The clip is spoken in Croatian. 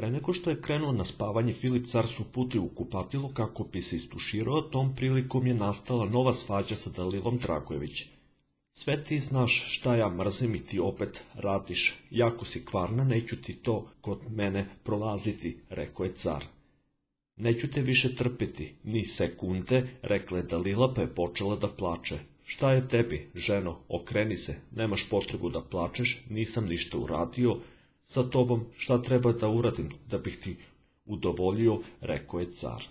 Pre nego što je krenuo na spavanje, Filip car su putio u kupatilo kako bi se istuširao, tom prilikom je nastala nova svađa sa Dalilom Dragojević. Sve ti znaš šta ja mrzim i ti opet radiš, jako si kvarna, neću ti to kod mene prolaziti, rekao je car. Neću te više trpiti, ni sekunde, rekla je Dalila pa je počela da plače. Šta je tebi, ženo, okreni se, nemaš potrebu da plačeš, nisam ništa uradio, sa tobom šta treba da uradim da bih ti udovoljio, rekao je car.